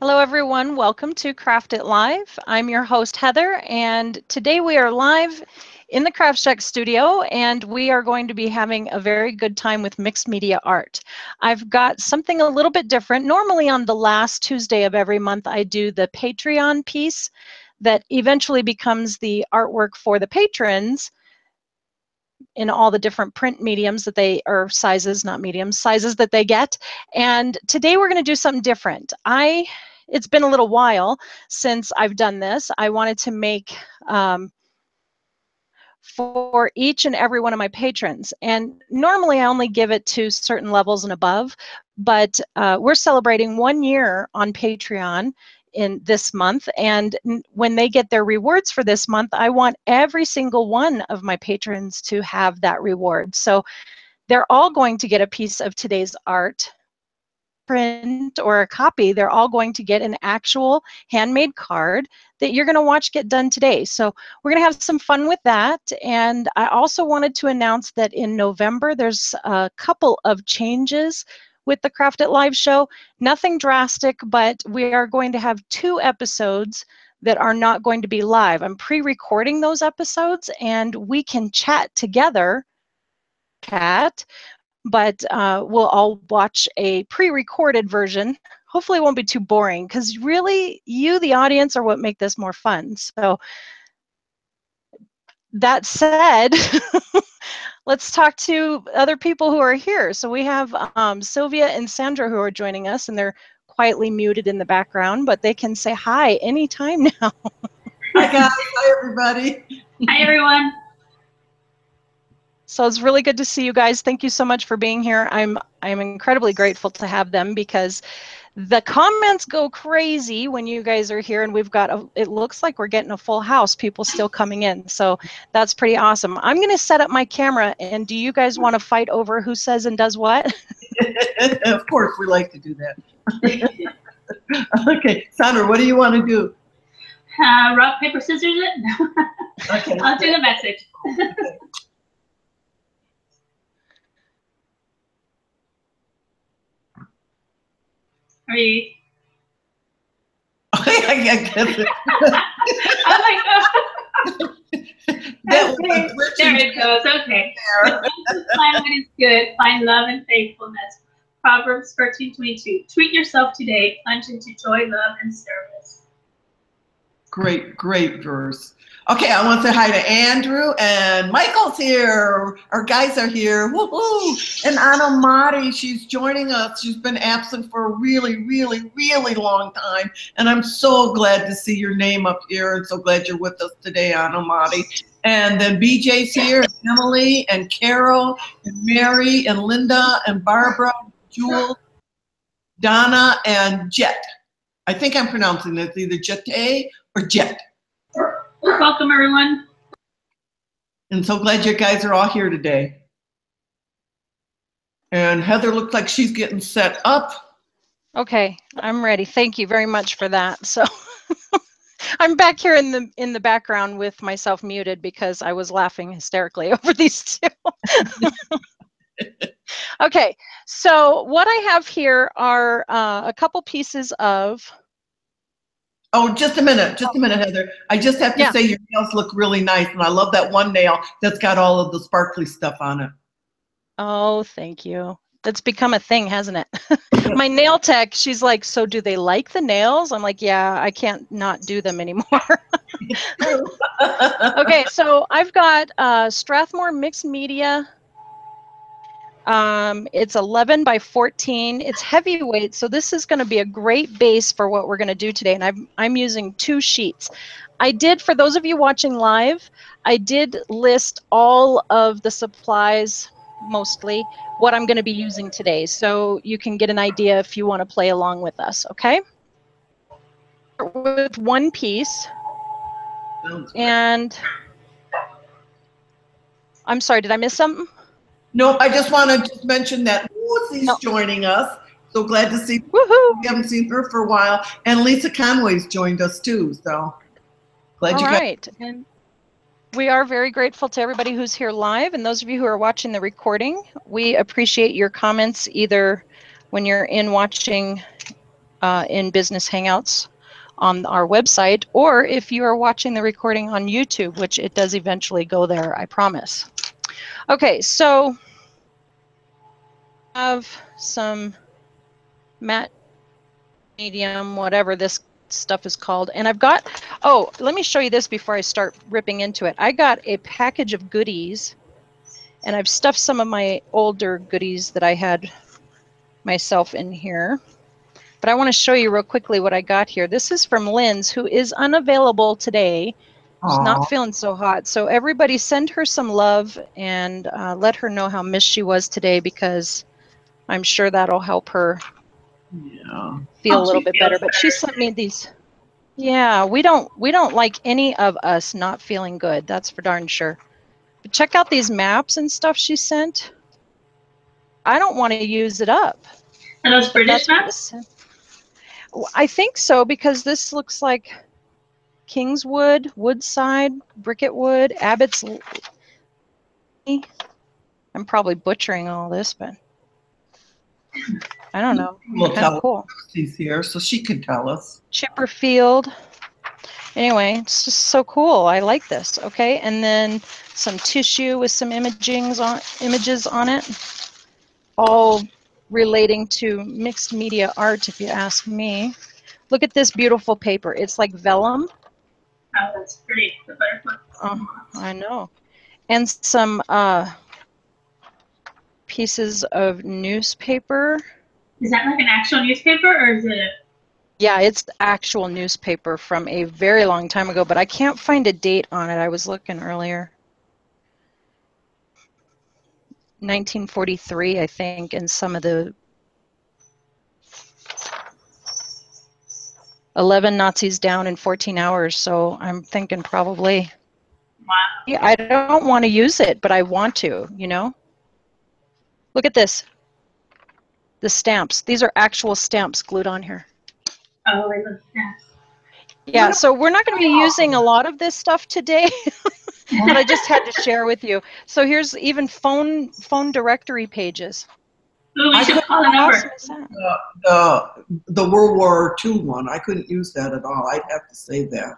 Hello, everyone. Welcome to Craft It Live. I'm your host, Heather, and today we are live in the Kraaft Shaak studio, and we are going to be having a very good time with mixed media art. I've got something a little bit different. Normally, on the last Tuesday of every month, I do the Patreon piece that eventually becomes the artwork for the patrons in all the different print mediums that they or sizes not mediums sizes that they get and today we're going to do something different i it's been a little while since I've done this. I wanted to make um, for each and every one of my patrons. And normally I only give it to certain levels and above, but uh, we're celebrating one year on Patreon in this month and when they get their rewards for this month i want every single one of my patrons to have that reward so they're all going to get a piece of today's art print or a copy, they're all going to get an actual handmade card that you're going to watch get done today. So we're going to have some fun with that. And I also wanted to announce that in November, there's a couple of changes with the Craft It Live show. Nothing drastic, but we are going to have two episodes that are not going to be live. I'm pre-recording those episodes and we can chat together chat but uh, we'll all watch a pre-recorded version. Hopefully it won't be too boring because really you, the audience, are what make this more fun. So that said, let's talk to other people who are here. So we have um, Sylvia and Sandra who are joining us and they're quietly muted in the background, but they can say hi anytime now. hi guys, hi everybody. Hi everyone. So it's really good to see you guys. Thank you so much for being here. I'm I'm incredibly grateful to have them because the comments go crazy when you guys are here and we've got a, it looks like we're getting a full house people still coming in. So that's pretty awesome. I'm going to set up my camera and do you guys want to fight over who says and does what? Of course we like to do that. Okay sandra what do you want to do? Uh, rock paper scissors it? Okay. i'll do the message. Okay. Three. I guess it. oh my god. That okay. There it goes. Okay. Find what is good. Find love and faithfulness. Proverbs 13 22. Treat yourself today. Plunge into joy, love, and service. Great, great verse. Okay, I want to say hi to Andrew and Michael's here. Our guys are here. Woohoo! And Anna Mari, she's joining us. She's been absent for a really, really, really long time. And I'm so glad to see your name up here and so glad you're with us today, Anna Mari. And then BJ's here, and Emily and Carol and Mary and Linda and Barbara, Jules, Donna, and Jet. I think I'm pronouncing it either Jete or Jet. Welcome, everyone. And so glad you guys are all here today. And Heather looks like she's getting set up. Okay, I'm ready. Thank you very much for that. So I'm back here in the in the background with myself muted because I was laughing hysterically over these two. okay, so what I have here are uh, a couple pieces of Oh, just a minute, just a minute, Heather. I just have to yeah. say your nails look really nice, and I love that one nail that's got all of the sparkly stuff on it. Oh, thank you. That's become a thing, hasn't it? My nail tech, she's like, "So do they like the nails?" I'm like, "Yeah, I can't not do them anymore." okay, so I've got uh, Strathmore Mixed Media um, it's 11 by 14. It's heavyweight, so this is going to be a great base for what we're going to do today. And I'm, I'm using two sheets. I did, for those of you watching live, I did list all of the supplies, mostly, what I'm going to be using today. So you can get an idea if you want to play along with us, okay? With one piece. And I'm sorry, did I miss something? No, I just want to just mention that Lucy's no. joining us. So glad to see. Woohoo! We haven't seen her for a while, and Lisa Conway's joined us too. So glad All you. All right, and we are very grateful to everybody who's here live, and those of you who are watching the recording. We appreciate your comments either when you're in watching uh, in Business Hangouts on our website, or if you are watching the recording on YouTube, which it does eventually go there, I promise. Okay, so have some matte medium, whatever this stuff is called. And I've got, oh, let me show you this before I start ripping into it. I got a package of goodies and I've stuffed some of my older goodies that I had myself in here. But I want to show you real quickly what I got here. This is from Lynn's, who is unavailable today. She's not feeling so hot. So everybody send her some love and uh, let her know how missed she was today because I'm sure that'll help her Yeah. feel Oh, a little oh, bit feels better. But she sent me these. Yeah, we don't we don't like any of us not feeling good. That's for darn sure. But check out these maps and stuff she sent. I don't want to use it up. Are those British that's maps? was sent. Well, I think so because this looks like Kingswood, Woodside, Bricket Wood, Abbott's. I'm probably butchering all this, but I don't know. We'll Kind tell of cool. She's here, so she can tell us. Chipperfield. Anyway, it's just so cool. I like this. Okay, and then some tissue with some imagings on images on it, all relating to mixed media art, if you ask me. Look at this beautiful paper. It's like vellum. Oh, that's pretty. The butterfly. Oh, I know, and some uh, pieces of newspaper. Is that like an actual newspaper or is it? Yeah, it's actual newspaper from a very long time ago, but I can't find a date on it. I was looking earlier. 1943, I think, and some of the 11 Nazis down in 14 hours, so I'm thinking probably. Wow. Yeah, I don't want to use it, but I want to, you know? Look at this. The stamps. These are actual stamps glued on here. Oh, I love that. Yeah, so we're not going to be using a lot of this stuff today, but I just had to share with you. So here's even phone phone directory pages. Ooh, we I should call a number. awesome? The the World War II one, I couldn't use that at all. I'd have to save that.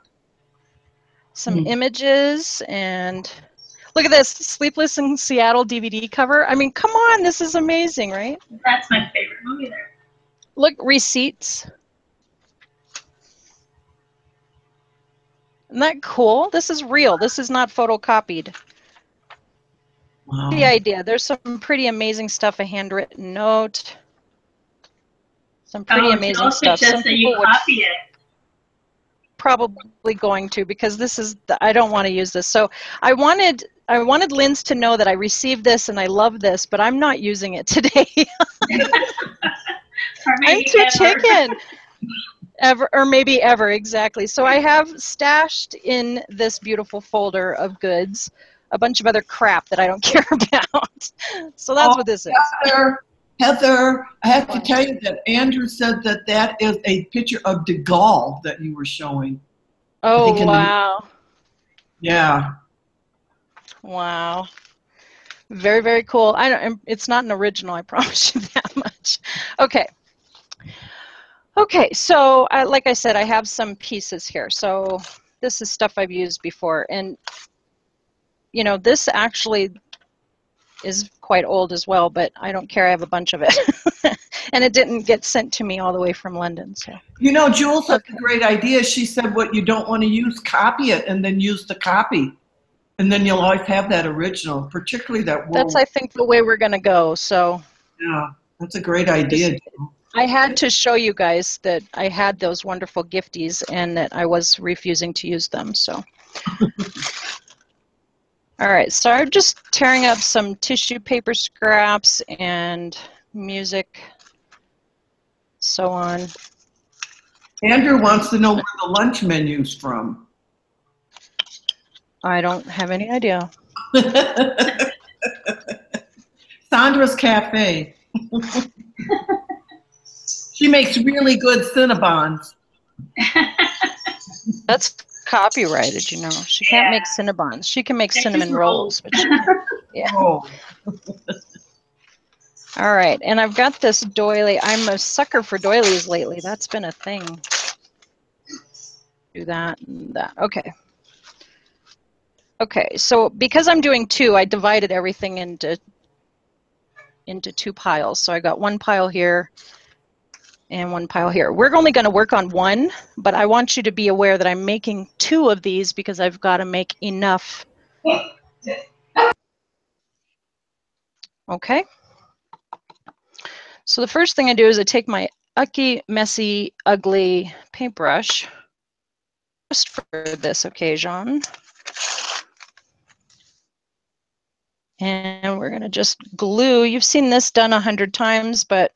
Some Hmm. images and look at this Sleepless in Seattle DVD cover. I mean, come on, this is amazing, right? That's my favorite movie there. Look, receipts. Isn't that cool? This is real. This is not photocopied. Wow. the idea. There's some pretty amazing stuff. A handwritten note. Some pretty oh, amazing Jill stuff. Some that you people would copy it. probably going to because this is the, I don't want to use this. So I wanted I wanted Lynn's to know that I received this and I love this, but I'm not using it today. I'm maybe too ever. chicken. Ever or maybe ever exactly. So I have stashed in this beautiful folder of goods a bunch of other crap that I don't care about. So that's Oh, what this is. Heather, Heather, I have to tell you that Andrew said that that is a picture of De Gaulle that you were showing. Oh think in the- wow. Yeah. Wow. Very, very cool. I don't, it's not an original, I promise you that much. Okay. Okay, so I, like I said, I have some pieces here. So this is stuff I've used before. And, you know, this actually is quite old as well, but I don't care. I have a bunch of it. and it didn't get sent to me all the way from London. So, You know, Jules had Okay. a great idea. She said, what you don't want to use, copy it and then use the copy. And then you'll always have that original, particularly that world. that's, I think, the way we're going to go. So, yeah, that's a great idea. I had to show you guys that I had those wonderful gifties and that I was refusing to use them. So, all right. So I'm just tearing up some tissue paper scraps and music, so on. Andrew wants to know where the lunch menu's from. I don't have any idea. Sandra's Cafe. she makes really good Cinnabons. That's copyrighted, you know. She can't make Cinnabons. She can make Make cinnamon these rolls, but she, Oh, All right, and I've got this doily. I'm a sucker for doilies lately. That's been a thing. Do that and that. Okay. Okay, so because I'm doing two, I divided everything into into two piles. So I got one pile here and one pile here. We're only going to work on one, but I want you to be aware that I'm making two of these because I've got to make enough. Okay. So the first thing I do is I take my ucky, messy, ugly paintbrush just for this occasion. And we're going to just glue. You've seen this done a hundred times, but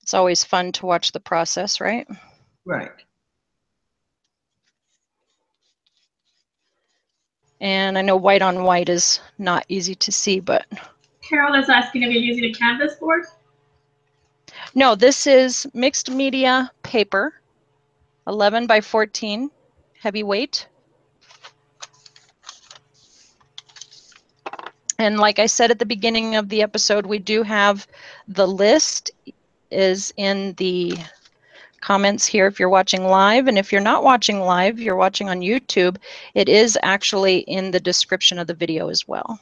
it's always fun to watch the process, right? Right. And I know white on white is not easy to see, but. Carol is asking if you're using a canvas board. No, this is mixed media paper, 11 by 14, heavyweight. And like I said at the beginning of the episode, we do have the list is in the comments here if you're watching live. And if you're not watching live, you're watching on YouTube, it is actually in the description of the video as well.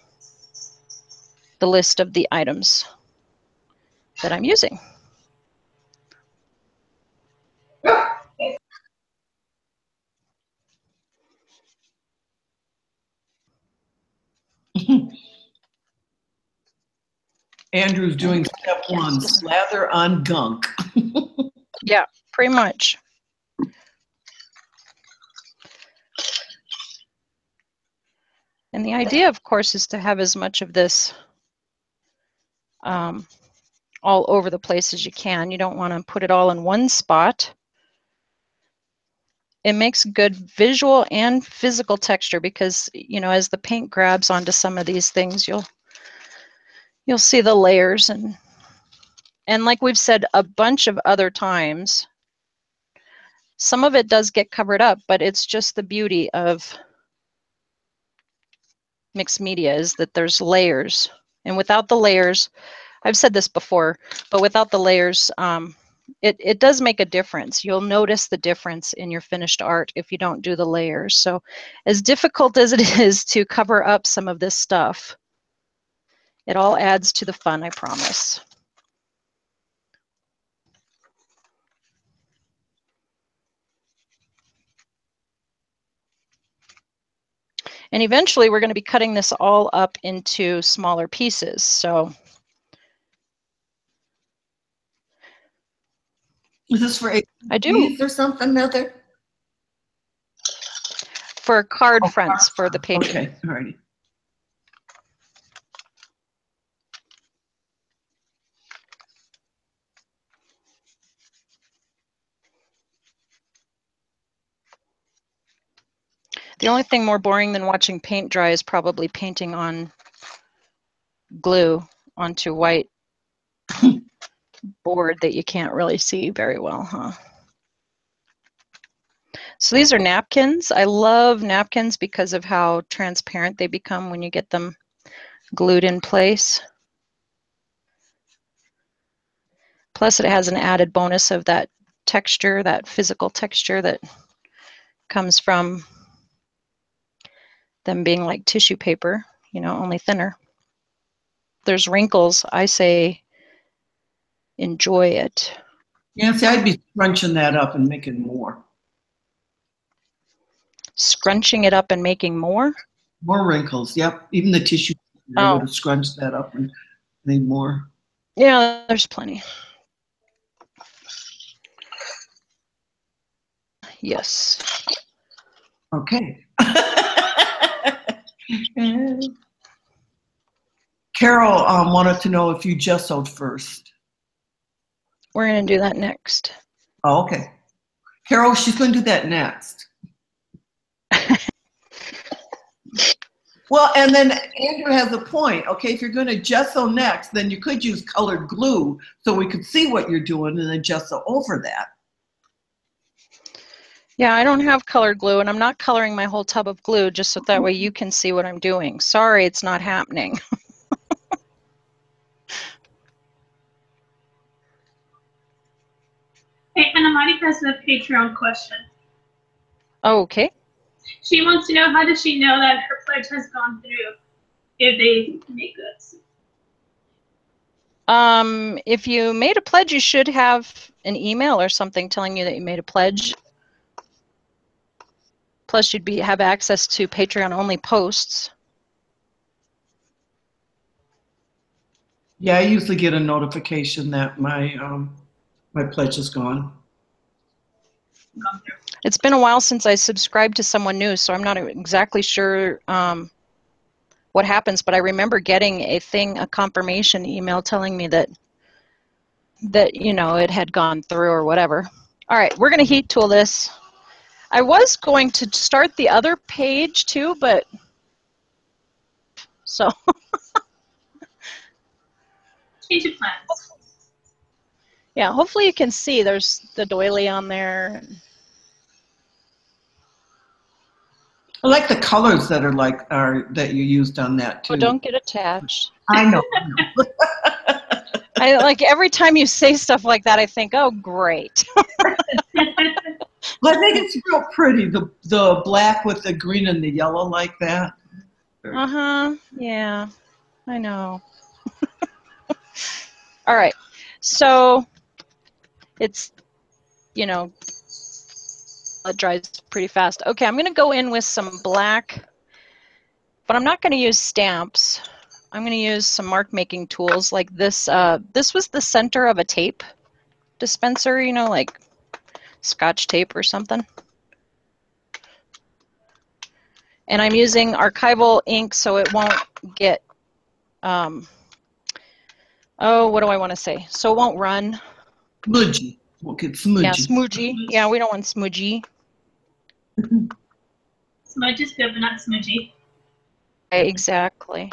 The list of the items that I'm using. Andrew's doing step one, slather on gunk. yeah, pretty much. And the idea, of course, is to have as much of this um, all over the place as you can. You don't want to put it all in one spot. It makes good visual and physical texture because, you know, as the paint grabs onto some of these things, you'll you'll see the layers and and like we've said a bunch of other times some of it does get covered up but it's just the beauty of mixed media is that there's layers. And without the layers i've said this before but without the layers um, it, it does make a difference. You'll notice the difference in your finished art if you don't do the layers. So as difficult as it is to cover up some of this stuff it all adds to the fun, I promise. And eventually we're going to be cutting this all up into smaller pieces. So Is this for I do or something, Mother? For card oh, fronts for the page. Okay, all The only thing more boring than watching paint dry is probably painting on glue onto white board that you can't really see very well, huh? So these are napkins. I love napkins because of how transparent they become when you get them glued in place. Plus it has an added bonus of that texture, that physical texture that comes from them being like tissue paper, you know, only thinner. There's wrinkles, I say enjoy it. Yeah, see, I'd be scrunching that up and making more. Scrunching it up and making more? More wrinkles, yep. Even the tissue, oh. I would have scrunched that up and made more. Yeah, there's plenty. Yes. Okay. Carol um, wanted to know if you gessoed first. We're going to do that next. Oh, okay. Carol, she's going to do that next. well, and then Andrew has a point. Okay, if you're going to gesso next, then you could use colored glue so we could see what you're doing and then gesso over that. Yeah, I don't have colored glue, and I'm not coloring my whole tub of glue just so that way you can see what I'm doing. Sorry, it's not happening. hey, Anamati has a Patreon question. Okay. She wants to know how does she know that her pledge has gone through if they make goods? Um, if you made a pledge, you should have an email or something telling you that you made a pledge Plus, you'd be have access to Patreon only posts. Yeah, I usually get a notification that my um, my pledge is gone. Gone. It's been a while since I subscribed to someone new, so I'm not exactly sure um, what happens. But I remember getting a thing, a confirmation email telling me that that you know it had gone through or whatever. All right, we're going to heat tool this. I was going to start the other page too, but so Change of plans. yeah. Hopefully you can see. There's the doily on there. I like the colors that are like are that you used on that oh, too. Oh, don't get attached. I know. I like every time you say stuff like that, I think, oh, great. Well, I think it's real pretty. The the black with the green and the yellow like that. Uh huh. Yeah, I know. All right. So it's, you know, it dries pretty fast. Okay, I'm going to go in with some black, but I'm not going to use stamps. I'm going to use some mark making tools like this. Uh, this was the center of a tape dispenser, you know, like scotch tape or something. And I'm using archival ink so it won't get, um, oh, what do I want to say? So it won't run. Smudgy. We'll get smudgy. Yeah, smudgy. Yeah, we don't want smudgy. Smudge is good, but not smudgy. Exactly.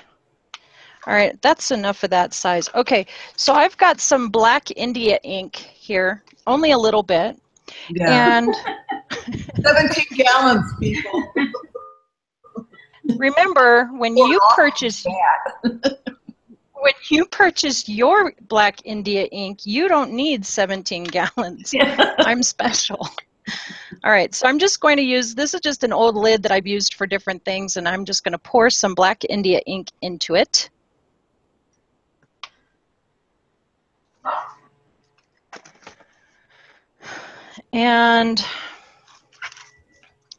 All right, that's enough of that size. Okay, so I've got some black India ink here, only a little bit. Yeah. And 17 gallons, people. remember, when Or you off purchase when you purchase your black India ink, you don't need 17 gallons. I'm special. All right, so I'm just going to use, this is just an old lid that I've used for different things, and I'm just going to pour some black India ink into it. And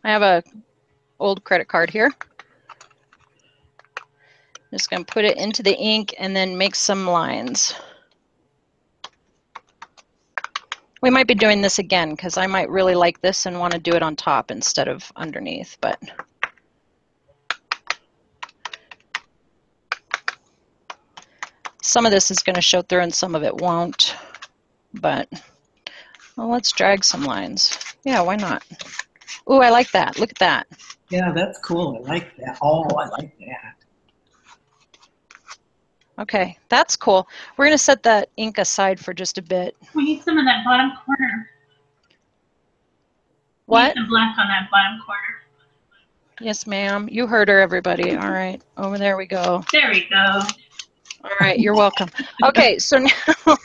I have a old credit card here. I'm Just going to put it into the ink and then make some lines. We might be doing this again because I might really like this and want to do it on top instead of underneath, but some of this is going to show through and some of it won't, but well, let's drag some lines. Yeah, why not? Ooh, I like that. Look at that. Yeah, that's cool. I like that. Oh, I like that. Okay, that's cool. We're going to set that ink aside for just a bit. We need some of that bottom corner. What? need the black on that bottom corner. Yes, ma'am. You heard her, everybody. All right. Over there we go. There we go. All right, you're welcome. Okay, so now,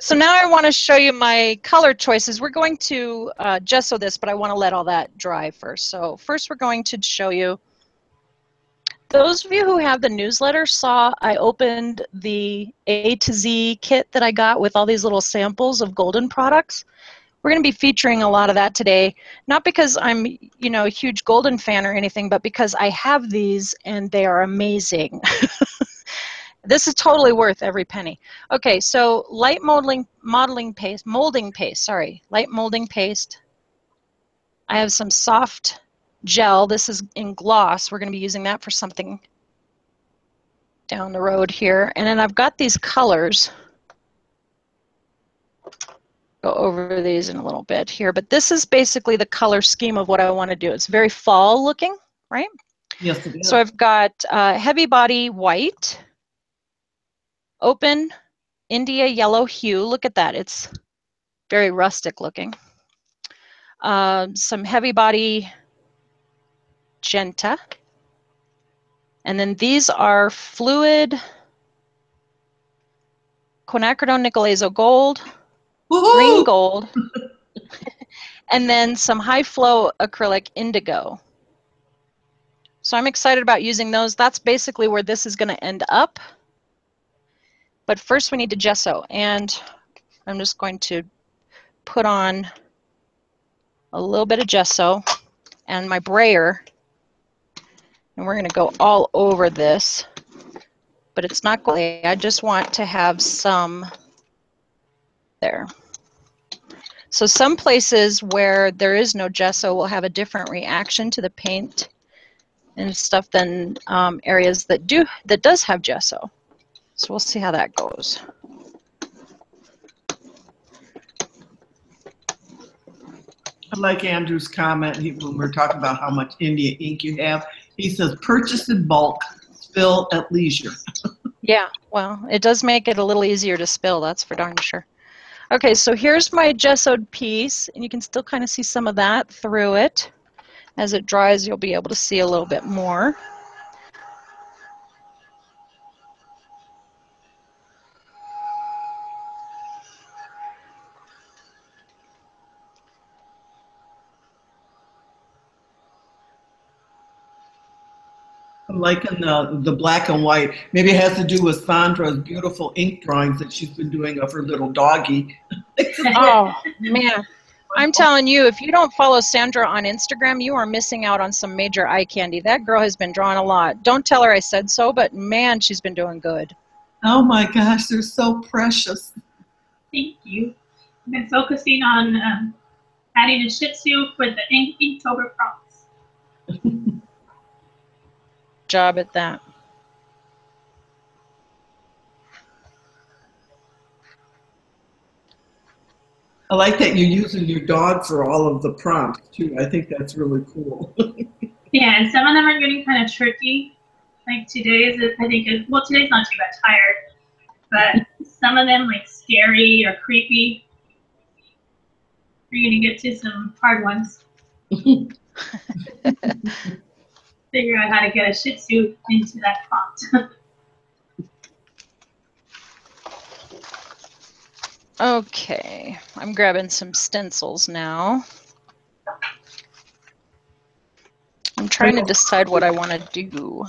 so now I want to show you my color choices. We're going to uh, gesso this, but I want to let all that dry first. So first we're going to show you, those of you who have the newsletter saw I opened the A to Z kit that I got with all these little samples of golden products. We're going to be featuring a lot of that today, not because I'm, you know, a huge golden fan or anything, but because I have these and they are amazing. this is totally worth every penny. Okay, so light modeling modeling paste, molding paste, sorry, light molding paste. I have some soft gel. This is in gloss. We're going to be using that for something down the road here. And then I've got these colors. Go over these in a little bit here, but this is basically the color scheme of what I want to do. It's very fall looking, right? Yes, it is. So I've got uh, heavy body white, open India yellow hue. Look at that. It's very rustic looking. Um, some heavy body Genta. And then these are fluid quinacridone nickel azo gold, green gold, and then some high flow acrylic indigo. So I'm excited about using those. That's basically where this is going to end up. But first we need to gesso, and I'm just going to put on a little bit of gesso and my brayer, and we're going to go all over this, but it's not going I just want to have some there. So some places where there is no gesso will have a different reaction to the paint and stuff than um, areas that do that does have gesso. So we'll see how that goes. I like Andrew's comment he, when we're talking about how much India ink you have. He says, purchase in bulk, spill at leisure. yeah, well, it does make it a little easier to spill, that's for darn sure. Okay, so here's my gessoed piece, and you can still kind of see some of that through it. As it dries, you'll be able to see a little bit more. Liking the, the black and white. Maybe it has to do with Sandra's beautiful ink drawings that she's been doing of her little doggy. oh, man. I'm telling you, if you don't follow Sandra on Instagram, you are missing out on some major eye candy. That girl has been drawing a lot. Don't tell her I said so, but man, she's been doing good. Oh my gosh, they're so precious. Thank you. I've been focusing on um, adding a Shih Tzu for the Ink Inktober prompts. job at that. I like that you're using your dog for all of the prompts too. I think that's really cool. yeah, and some of them are getting kind of tricky. Like today's, I think, is, well, today's not too bad, tired, but some of them like scary or creepy. You're gonna get to some hard ones. figure out how to get a Shih Tzu into that prompt. okay, I'm grabbing some stencils now. I'm trying to decide what I want to do.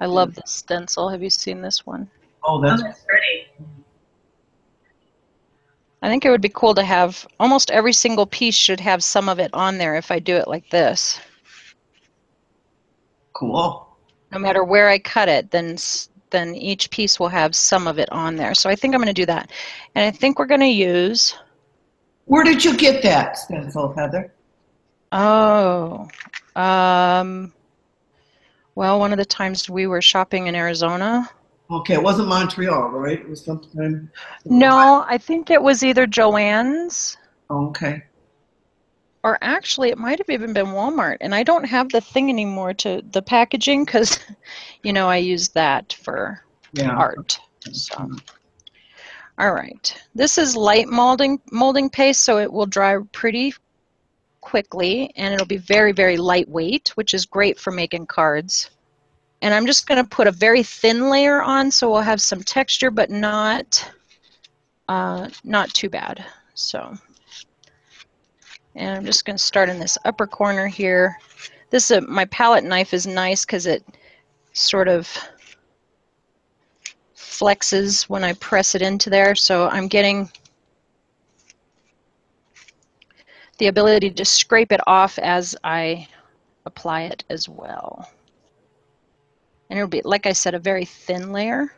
I love this stencil. Have you seen this one? Oh, that's, oh, that's pretty. I think it would be cool to have almost every single piece should have some of it on there if I do it like this. Cool. No matter where I cut it, then then each piece will have some of it on there. So I think I'm going to do that. And I think we're going to use... Where did you get that stencil, Heather? Oh, um, well, one of the times we were shopping in Arizona. Okay, it wasn't Montreal, right? It was sometime. No, I think it was either Joann's. Okay or actually it might have even been Walmart and I don't have the thing anymore to the packaging because you know I use that for yeah. art so. All right. This is light molding molding paste so it will dry pretty quickly and it'll be very very lightweight which is great for making cards. And I'm just going to put a very thin layer on so we'll have some texture but not uh, not too bad so and I'm just going to start in this upper corner here. This uh, My palette knife is nice because it sort of flexes when I press it into there. So I'm getting the ability to scrape it off as I apply it as well. And it'll be, like I said, a very thin layer.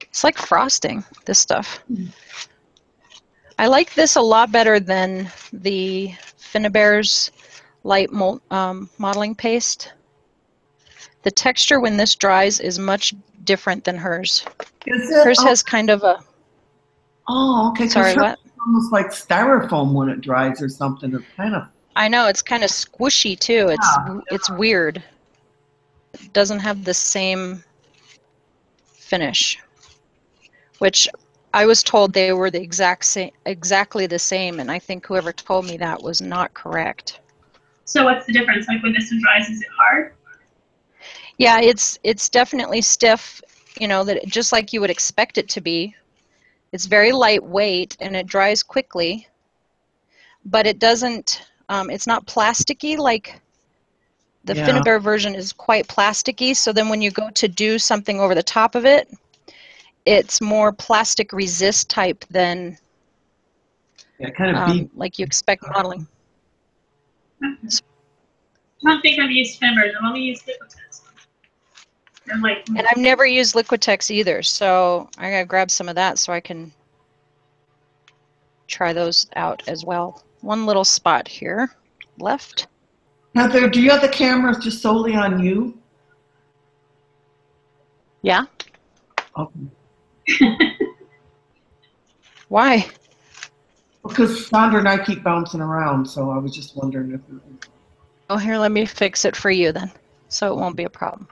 It's like frosting, this stuff. Mm. I like this a lot better than the Finnabair's light um, modeling paste. The texture when this dries is much different than hers. Hers oh. has kind of a. Oh, okay. Sorry, what? Almost like styrofoam when it dries or something. It's kind of. I know it's kind of squishy too. It's yeah. it's weird. It doesn't have the same finish, which I was told they were the exact same, exactly the same, and I think whoever told me that was not correct. So what's the difference? Like when this one dries, is it hard? Yeah, it's it's definitely stiff. You know that just like you would expect it to be. It's very lightweight and it dries quickly, but it doesn't, um, it's not plasticky like the Yeah. Finnabair version is quite plasticky. So then when you go to do something over the top of it, it's more plastic resist type than Yeah, kind of um, like you expect modeling. I don't think I've used Finbers. I've only used Liquitex. And like, And I've never used Liquitex either, so I gotta grab some of that so I can try those out as well. One little spot here left. Heather, do you have the cameras just solely on you? Yeah. Okay. Why? Because Sandra and I keep bouncing around, so I was just wondering if. Oh, here, let me fix it for you then, so it won't be a problem.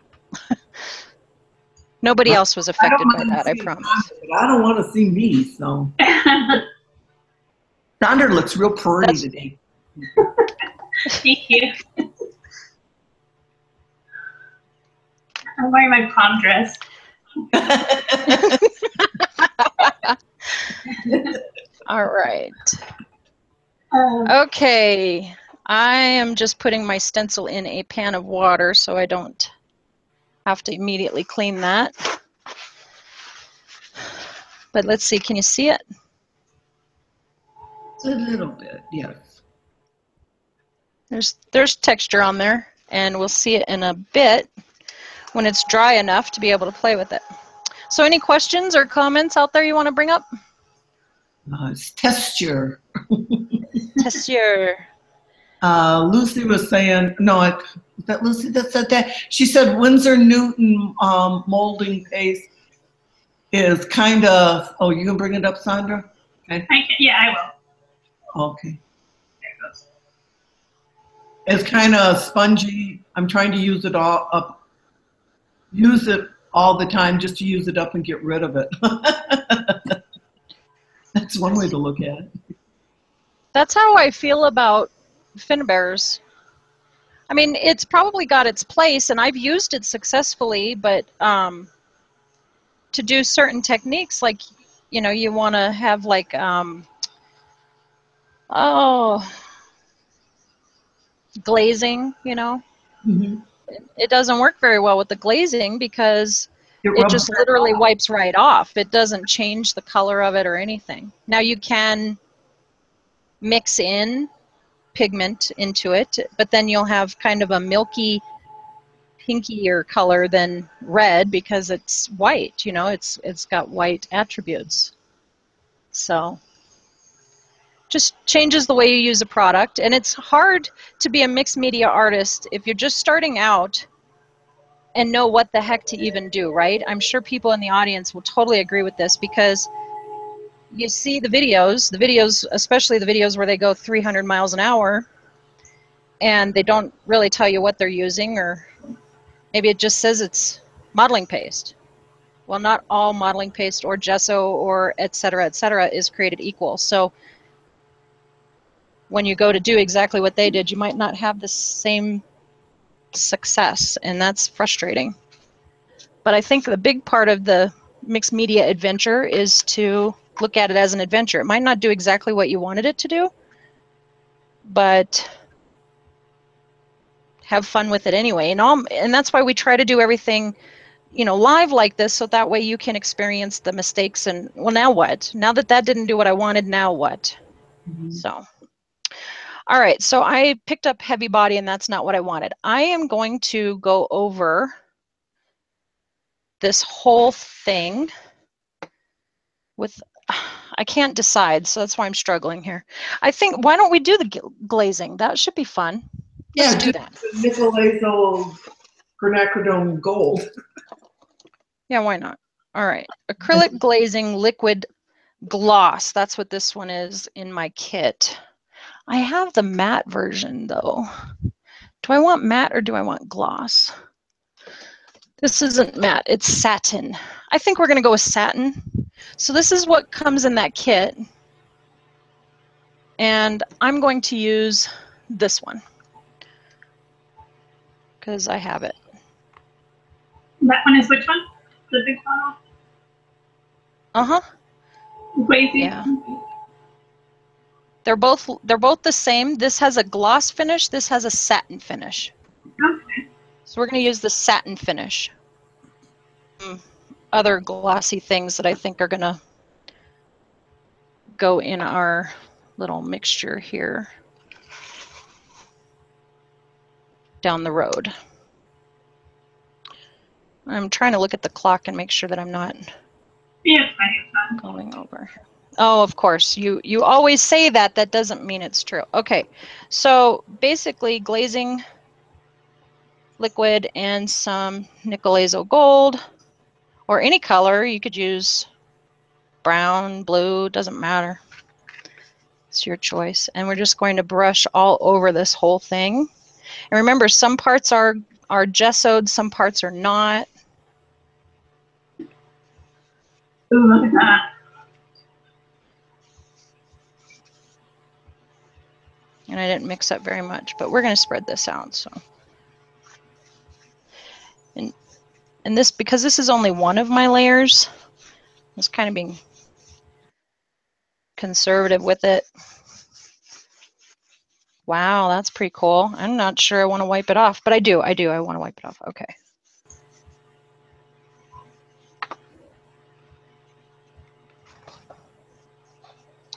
Nobody I- else was affected by that, I promise. Sandra, I don't want to see me, so. Sandra looks real pretty That's- today. thank you. I'm wearing my prom dress. All right. Um, Okay, I am just putting my stencil in a pan of water so I don't have to immediately clean that. But let's see, can you see it? A little bit, yes. There's there's texture on there, and we'll see it in a bit when it's dry enough to be able to play with it. So any questions or comments out there you want to bring up? Uh, it's texture. Texture. Uh, Lucy was saying, no, it, that Lucy that said that? She said Winsor Newton um, molding paste is kind of, oh, you can bring it up, Sandra? I can, yeah, I will. Okay. There it goes. It's kind of spongy. I'm trying to use it all up, use it all the time just to use it up and get rid of it. That's one way to look at it. That's how I feel about Finnabair's. I mean, it's probably got its place, and I've used it successfully, but um, to do certain techniques, like, you know, you want to have like, um, oh, glazing, you know, Mhm. It doesn't work very well with the glazing because it rubs just literally off. wipes right off. It doesn't change the color of it or anything. Now you can mix in pigment into it, but then you'll have kind of a milky pinkier color than red because it's white, you know, it's it's got white attributes. So just changes the way you use a product and it's hard to be a mixed media artist if you're just starting out and know what the heck to even do, right? I'm sure people in the audience will totally agree with this because you see the videos, the videos, especially the videos where they go 300 miles an hour, and they don't really tell you what they're using, or maybe it just says it's modeling paste. Well, not all modeling paste or gesso or et cetera, et cetera is created equal. So when you go to do exactly what they did, you might not have the same success, and that's frustrating. But I think the big part of the mixed media adventure is to look at it as an adventure. It might not do exactly what you wanted it to do, but have fun with it anyway. And all, and that's why we try to do everything, you know, live like this, so that way you can experience the mistakes and well, now what? Now that that didn't do what I wanted, now what? Mhm. So, all right, so I picked up heavy body and that's not what I wanted. I am going to go over this whole thing with, I can't decide, so that's why I'm struggling here. I think, why don't we do the glazing? That should be fun. Yeah, Let's do that. nickel azo quinacridone gold. Yeah, why not? All right, acrylic glazing liquid gloss. That's what this one is in my kit. I have the matte version though. Do I want matte or do I want gloss? This isn't matte, it's satin. I think we're gonna go with satin. So this is what comes in that kit. And I'm going to use this one because I have it. That one is which one? The big bottle? Uh huh. Crazy. Yeah. They're both they're both the same. This has a gloss finish. This has a satin finish. Okay. So we're going to use the satin finish. Mm, Other glossy things that I think are going to go in our little mixture here down the road. I'm trying to look at the clock and make sure that I'm not Yeah, it's fine. It's fine. going over. Oh, of course. You you always say that. That doesn't mean it's true. Okay. So basically glazing liquid and some nickel azo gold or any color. You could use brown, blue, doesn't matter. It's your choice. And we're just going to brush all over this whole thing. And remember, some parts are are gessoed, some parts are not. Ooh, look at that. And I didn't mix up very much, but we're going to spread this out. So, and and this because this is only one of my layers, it's kind of being conservative with it. Wow, that's pretty cool. I'm not sure I want to wipe it off, but I do. I do. I want to wipe it off. Okay.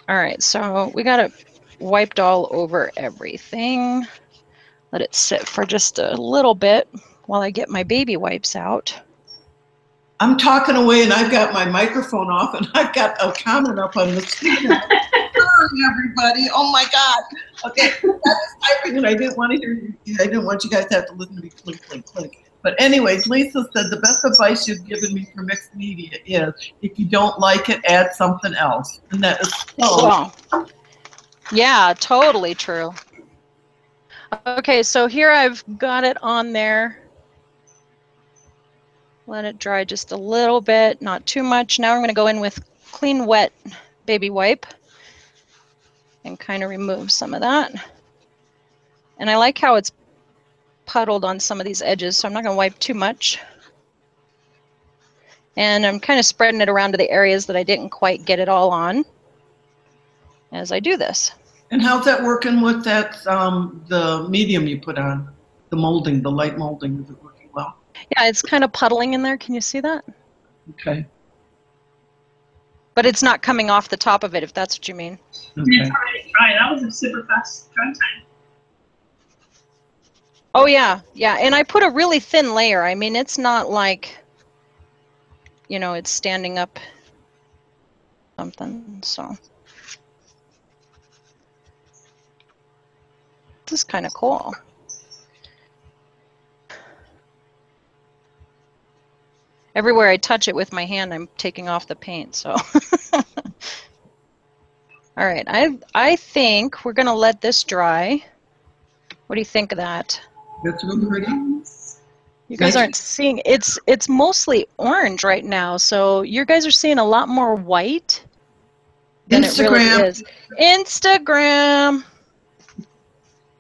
All right, so we got it wiped all over everything. Let it sit for just a little bit while I get my baby wipes out. I'm talking away and I've got my microphone off and I've got a comment up on the screen. Sorry, everybody. Oh my God. Okay, I was typing and I didn't want to hear you. I didn't want you guys to have to listen to me click, click, click. But anyways, Lisa said the best advice you've given me for mixed media is if you don't like it, add something else. And that is so Well, yeah, totally true. Okay, so here I've got it on there. Let it dry just a little bit, not too much. Now I'm going to go in with clean, wet baby wipe and kind of remove some of that. And I like how it's puddled on some of these edges, so I'm not going to wipe too much. And I'm kind of spreading it around to the areas that I didn't quite get it all on as I do this. And how's that working with that, um, the medium you put on? The molding, the light molding, is it working well? Yeah, it's kind of puddling in there. Can you see that? Okay, But it's not coming off the top of it, if that's what you mean. Okay. already dry. That was a super fast dry time. Oh yeah, yeah. And I put a really thin layer. I mean, it's not like, you know, it's standing up something. So this is kind of cool. Everywhere I touch it with my hand, I'm taking off the paint. So. All right, I I think we're gonna let this dry. What do you think of that? That's really pretty. You guys aren't seeing it's it's mostly orange right now, so you guys are seeing a lot more white than it really Instagram, is. Instagram.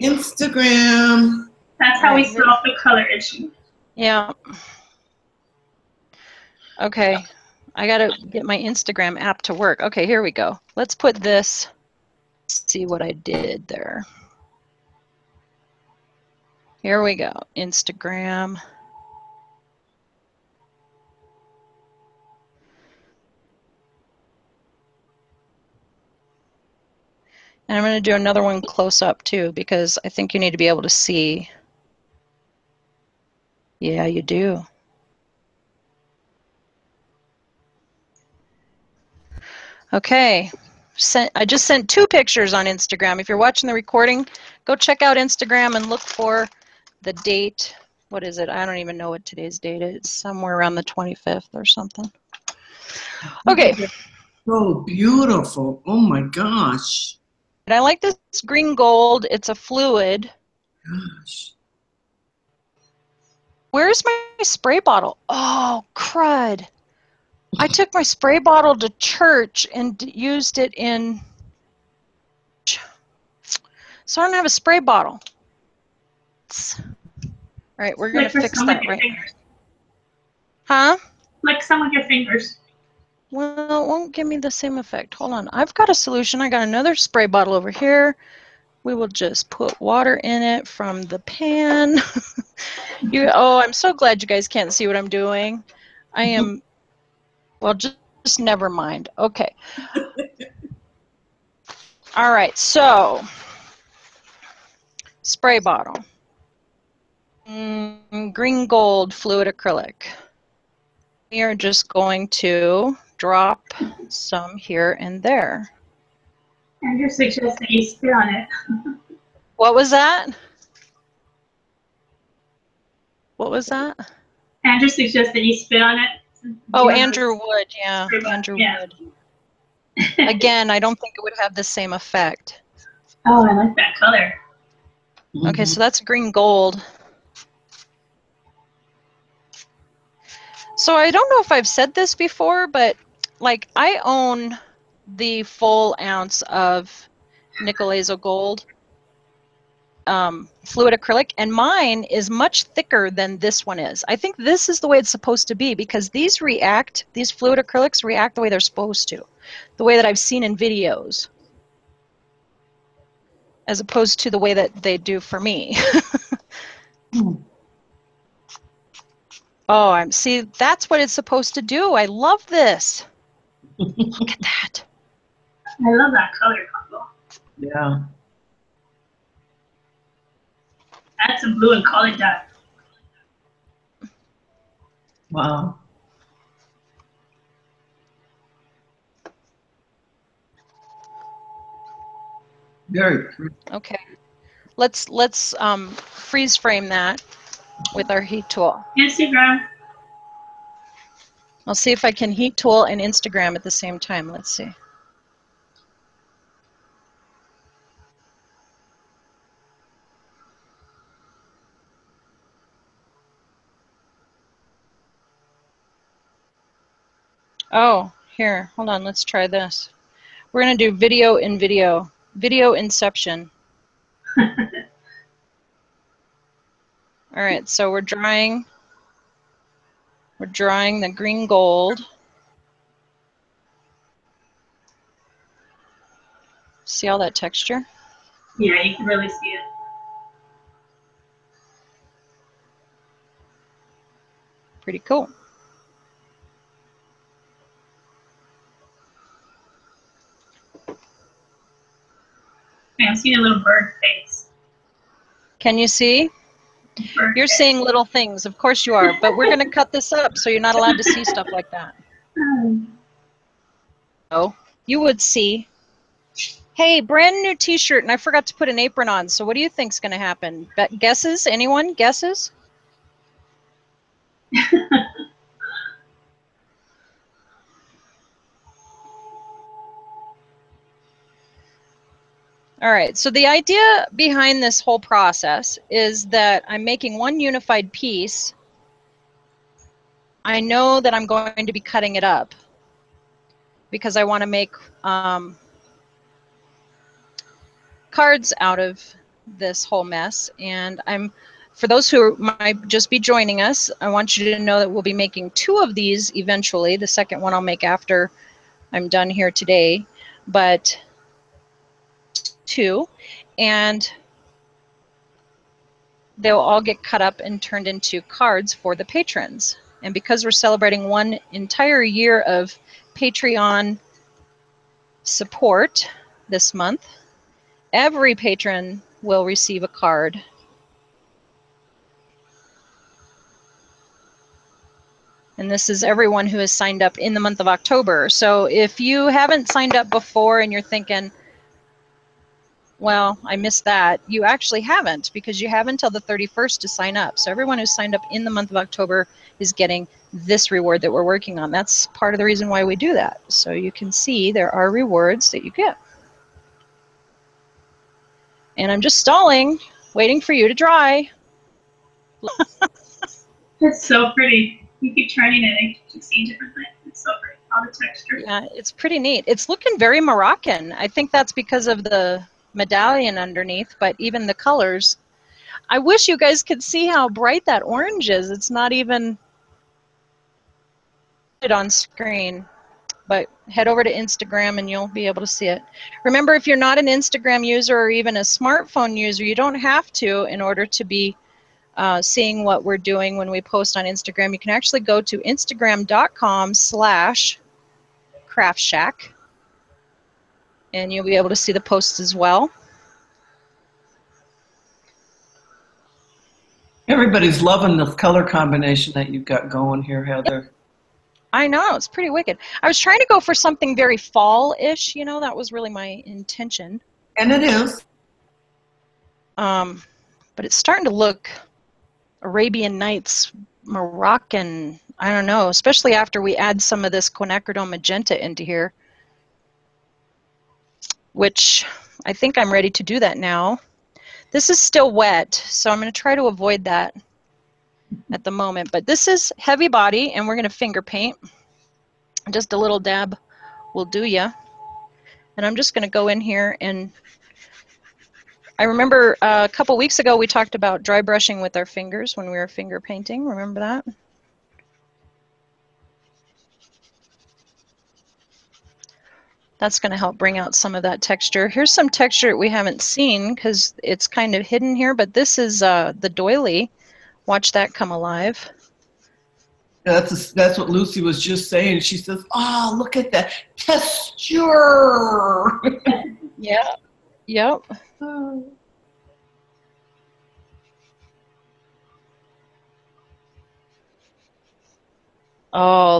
Instagram. That's how we Right. solve the color issue. Yeah. Okay. I gotta get my Instagram app to work. Okay, here we go. Let's put this. See what I did there. Here we go. Instagram. And I'm going to do another one close up too because I think you need to be able to see. Yeah, you do. Okay. Sent, I just sent two pictures on Instagram. If you're watching the recording, go check out Instagram and look for the date. What is it? I don't even know what today's date is. It's somewhere around the 25th or something. Okay. So beautiful. Oh my gosh. And I like this green gold. It's a fluid. Gosh. Where's my spray bottle? Oh, crud. I took my spray bottle to church and used it in. So I don't have a spray bottle. It's- All right, we're going to fix that right. fingers. Huh? Flick some with your fingers. Well, it won't give me the same effect. Hold on. I've got a solution. I got another spray bottle over here. We will just put water in it from the pan. you, oh, I'm so glad you guys can't see what I'm doing. I am, well, just, just never mind. Okay. All right, so spray bottle. Mm, green gold fluid acrylic. We are just going to drop some here and there. That you spit on it. what was that? What was that? Andrew suggests that you spit on it. Oh, Andrew Wood, yeah. Andrew yeah. Wood. Again, I don't think it would have the same effect. Oh, I like that color. Okay, so that's green gold. So I don't know if I've said this before, but like I own the full ounce of nickel azo gold um, fluid acrylic, and mine is much thicker than this one is. I think this is the way it's supposed to be because these react, these fluid acrylics react the way they're supposed to, the way that I've seen in videos, as opposed to the way that they do for me. Oh, I'm see. That's what it's supposed to do. I love this. Look at that. I love that color combo. Yeah. Add some blue and call it done. Wow. Very pretty. Okay. Let's let's um, freeze frame that with our heat tool. Instagram. I'll see if I can heat tool and Instagram at the same time. Let's see. Oh, here, hold on, let's try this. We're going to do video in video, video inception. All right, so we're drawing, we're drawing the green gold. See all that texture? Yeah, you can really see it. Pretty cool. I'm seeing a little bird face. Can you see? You're seeing little things. Of course you are. But we're going to cut this up so you're not allowed to see stuff like that. Oh, you would see. Hey, brand new t-shirt and I forgot to put an apron on. So what do you think's going to happen? Guesses? Anyone? Guesses? All right, so the idea behind this whole process is that I'm making one unified piece. I know that I'm going to be cutting it up because I want to make um, cards out of this whole mess. And I'm, for those who might just be joining us, I want you to know that we'll be making two of these eventually. The second one I'll make after I'm done here today. But two, and they'll all get cut up and turned into cards for the patrons. And because we're celebrating one entire year of Patreon support this month, every patron will receive a card. And this is everyone who has signed up in the month of October. So if you haven't signed up before and you're thinking, well, I missed that. You actually haven't because you have until the 31st to sign up. So everyone who's signed up in the month of October is getting this reward that we're working on. That's part of the reason why we do that. So you can see there are rewards that you get. And I'm just stalling, waiting for you to dry. it's so pretty. You keep turning it and you see different things. It's so pretty. All the texture. Yeah, it's pretty neat. It's looking very Moroccan. I think that's because of the medallion underneath, but even the colors. I wish you guys could see how bright that orange is. It's not even on screen. but head over to Instagram and you'll be able to see it. Remember, if you're not an Instagram user or even a smartphone user, you don't have to in order to be uh, seeing what we're doing when we post on Instagram. You can actually go to instagram.com slash Kraaft Shaak and you'll be able to see the posts as well. Everybody's loving the color combination that you've got going here, Heather. I know, it's pretty wicked. I was trying to go for something very fall-ish, you know, that was really my intention. And it is. Um, but it's starting to look Arabian Nights, Moroccan, I don't know, especially after we add some of this quinacridone magenta into here, which I think I'm ready to do that now. This is still wet, so I'm going to try to avoid that at the moment. But this is heavy body, and we're going to finger paint. Just a little dab will do ya. And I'm just going to go in here and I remember uh, a couple weeks ago we talked about dry brushing with our fingers when we were finger painting. Remember that? That's going to help bring out some of that texture. Here's some texture we haven't seen because it's kind of hidden here, but this is uh, the doily. Watch that come alive. That's a, that's what Lucy was just saying. She says, "Oh, look at that texture." yeah. Yep. Oh,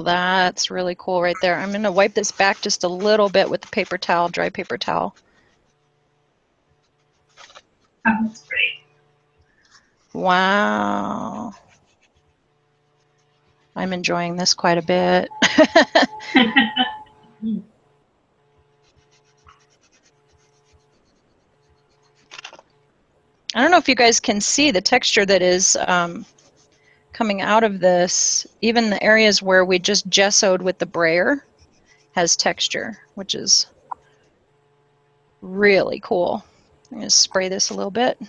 that's really cool right there. I'm going to wipe this back just a little bit with the paper towel, dry paper towel. Oh, that's great. Wow. I'm enjoying this quite a bit. I don't know if you guys can see the texture that is um, coming out of this. Even the areas where we just gessoed with the brayer has texture, which is really cool. I'm going to spray this a little bit.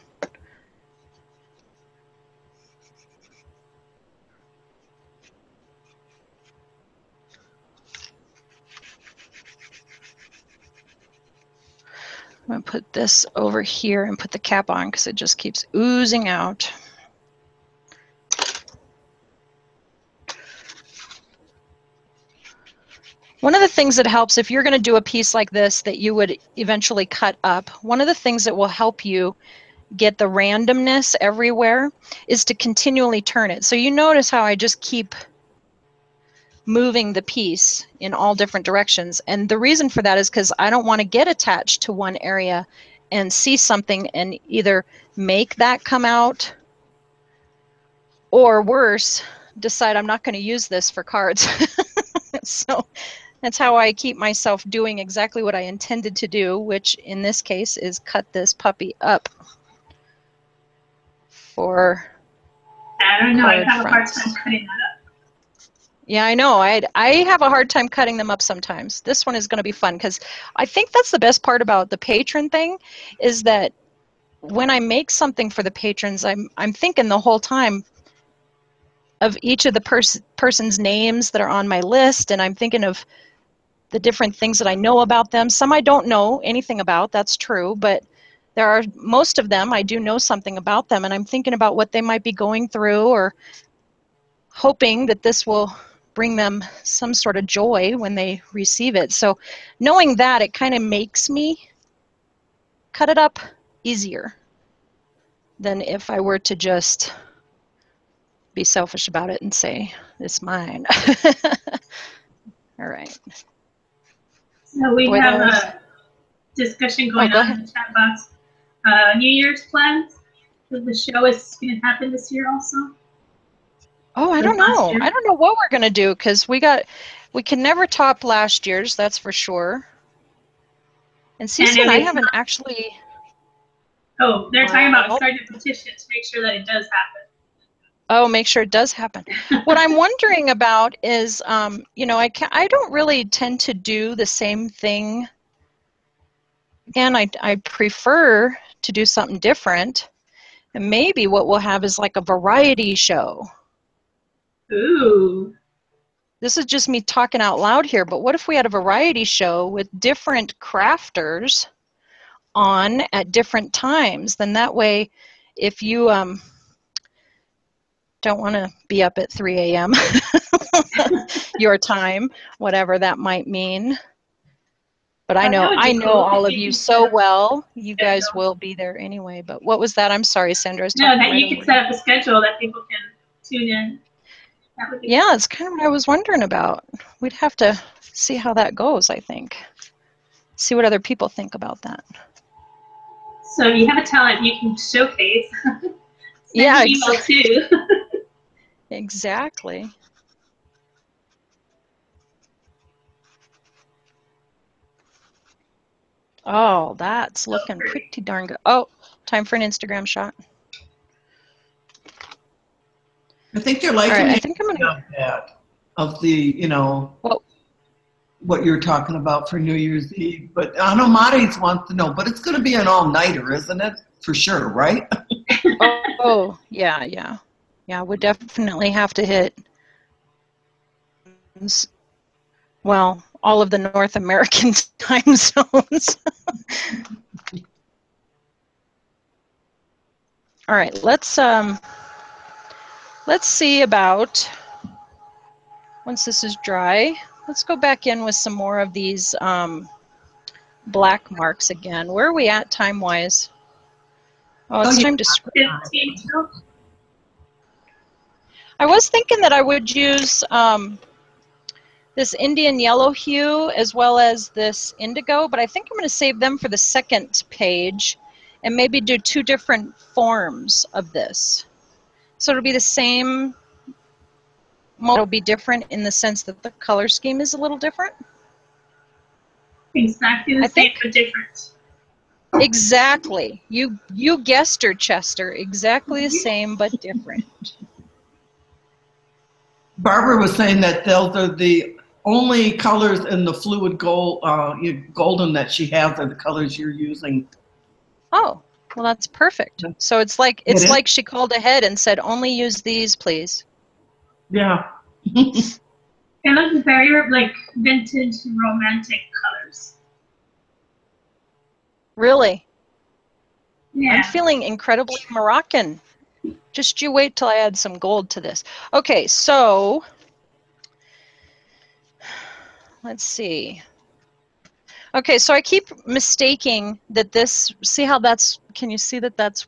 I'm going to put this over here and put the cap on because it just keeps oozing out. One of the things that helps if you're going to do a piece like this that you would eventually cut up, one of the things that will help you get the randomness everywhere is to continually turn it. So you notice how I just keep moving the piece in all different directions. And the reason for that is because I don't want to get attached to one area and see something and either make that come out or worse, decide I'm not going to use this for cards. so that's how I keep myself doing exactly what I intended to do, which in this case is cut this puppy up for I don't know, I have a hard time cutting that up. Yeah, I know. I I have a hard time cutting them up sometimes. This one is going to be fun because I think that's the best part about the patron thing is that when I make something for the patrons, I'm I'm thinking the whole time of each of the pers- person's names that are on my list, and I'm thinking of the different things that I know about them. Some I don't know anything about. That's true, but there are most of them I do know something about them, and I'm thinking about what they might be going through or hoping that this will bring them some sort of joy when they receive it. So knowing that, it kind of makes me cut it up easier than if I were to just be selfish about it and say, it's mine. All right. So we Boy, have a discussion going oh, on in the chat box. Uh, New Year's plans? The show is going to happen this year also? Oh, I don't know. I don't know what we're gonna do because we got we can never top last year's. That's for sure. And Cece and I haven't actually. Oh, they're talking about starting a petition to make sure that it does happen. Oh, make sure it does happen. what I'm wondering about is, um, you know, I can I don't really tend to do the same thing. Again, I I prefer to do something different, and maybe what we'll have is like a variety show Ooh. this is just me talking out loud here, but what if we had a variety show with different crafters on at different times? Then that way, if you um, don't want to be up at 3 a.m. your time, whatever that might mean. But I know I know all of you so well. You guys will be there anyway. But what was that? I'm sorry, Sandra. no, that you can set up a schedule that people can tune in yeah, it's kind of what I was wondering about. We'd have to see how that goes, I think. See what other people think about that. So you have a talent you can showcase. yeah, exactly. too. exactly. Oh, that's looking pretty darn good. Oh, time for an Instagram shot. I think they're like right, I think I'm gonna that of the you know well, what you're talking about for New Year's Eve. But Anna Maris wants to know, but it's going to be an all nighter, isn't it? For sure, right? oh, oh yeah, yeah, yeah. We definitely have to hit. Well, all of the North American time zones. all right, let's um Let's see about, once this is dry, let's go back in with some more of these um, black marks again. Where are we at time-wise? Oh, it's oh, time to scroll. I was thinking that I would use um, this Indian yellow hue as well as this indigo, but I think I'm going to save them for the second page and maybe do two different forms of this. So it'll be the same, it'll be different in the sense that the color scheme is a little different. Exactly the I same think, but different. Exactly. You you guessed her, Chester. Exactly the same but different. Barbara was saying that those are the only colors in the fluid gold, uh, golden that she has are the colors you're using. Oh, well, that's perfect. So it's like it's it like she called ahead and said, "Only use these, please." Yeah. it looks very like vintage romantic colors. Really? Yeah. I'm feeling incredibly Moroccan. Just you wait till I add some gold to this. Okay, so let's see. Okay, so I keep mistaking that this, see how that's, can you see that that's